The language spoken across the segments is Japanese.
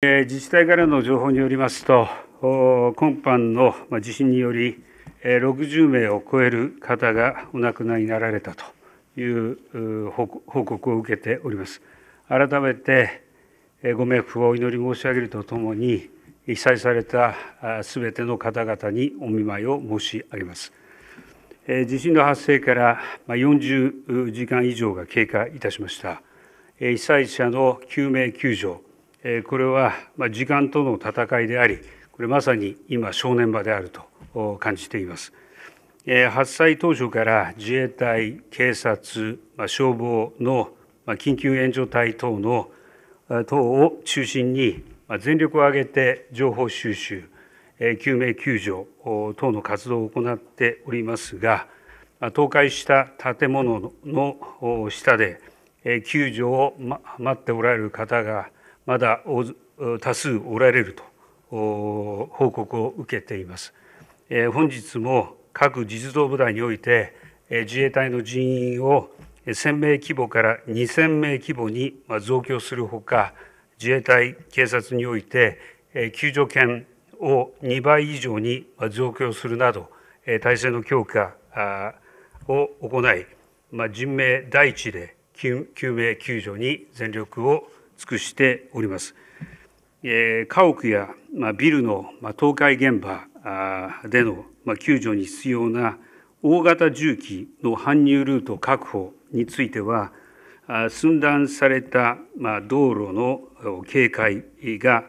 自治体からの情報によりますと、今般の地震により、60名を超える方がお亡くなりになられたという報告を受けております。改めてご冥福をお祈り申し上げるとともに、被災されたすべての方々にお見舞いを申し上げます。地震の発生から40時間以上が経過いたしました。被災者の救命救助、これは時間との戦いであり、これまさに今、正念場であると感じています。発災当初から自衛隊、警察、消防の緊急援助隊等の等を中心に全力を挙げて情報収集、救命救助等の活動を行っておりますが、倒壊した建物の下で救助を待っておられる方がまだ多数おられると報告を受けています。本日も各実動部隊において自衛隊の人員を1000名規模から2000名規模に増強するほか自衛隊、警察において救助犬を2倍以上に増強するなど体制の強化を行い人命第一で救命救助に全力を尽くしております。家屋やビルの倒壊現場での救助に必要な大型重機の搬入ルート確保については、寸断された道路の警戒が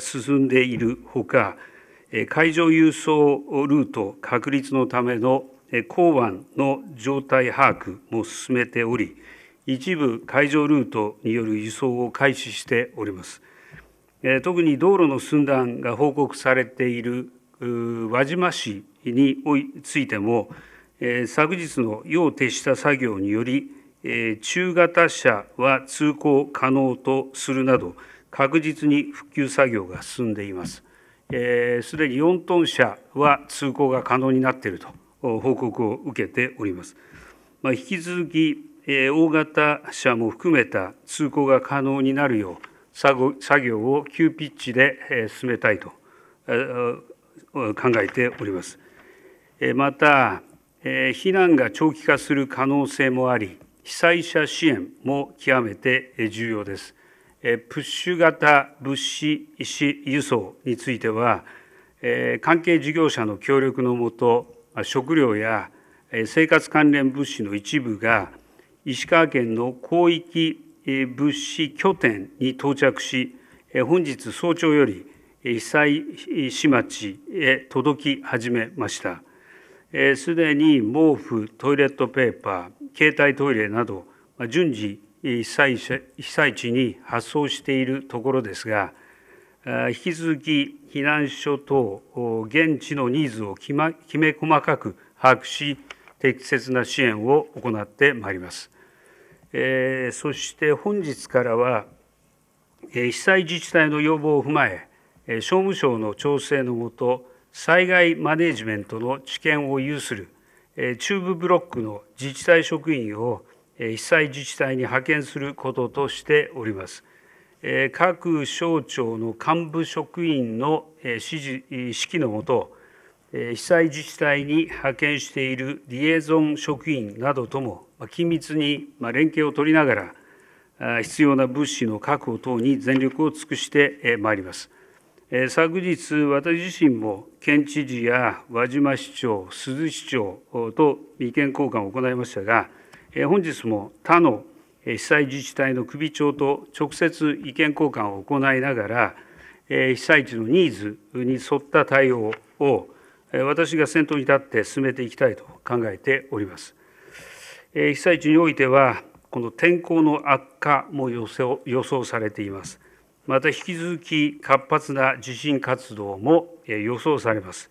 進んでいるほか、海上輸送ルート確立のための港湾の状態把握も進めており、一部海上ルートによる輸送を開始しております。特に道路の寸断が報告されている輪島市についても、昨日の夜を徹した作業により、中型車は通行可能とするなど、確実に復旧作業が進んでいます。すでに4トン車は通行が可能になっていると報告を受けております。まあ、引き続き大型車も含めた通行が可能になるよう作業を急ピッチで進めたいと考えております。また、避難が長期化する可能性もあり、被災者支援も極めて重要です。プッシュ型物資輸送については、関係事業者の協力のもと、食料や生活関連物資の一部が石川県の広域物資拠点に到着し、本日早朝より被災市町へ届き始めました。すでに毛布、トイレットペーパー、携帯トイレなど、順次被災被災地に発送しているところですが、引き続き避難所等、現地のニーズをきめ細かく把握し、適切な支援を行ってまいります。え、そして本日からは、被災自治体の要望を踏まえ、商務省の調整のもと、災害マネジメントの知見を有する中部ブロックの自治体職員を被災自治体に派遣することとしております。各省庁の幹部職員の指示指揮のもと、被災自治体に派遣しているリエゾン職員などとも緊密に連携を取りながら、必要な物資の確保等に全力を尽くしてまいります。昨日、私自身も県知事や輪島市長、珠洲市長と意見交換を行いましたが、本日も他の被災自治体の首長と直接意見交換を行いながら、被災地のニーズに沿った対応を私が先頭に立って進めていきたいと考えております。被災地においては、この天候の悪化も予想予想されています。また引き続き活発な地震活動も予想されます。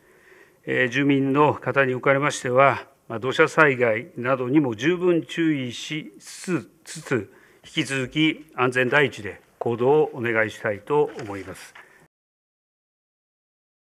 住民の方におかれましては、土砂災害などにも十分注意しつつ、引き続き安全第一で行動をお願いしたいと思います。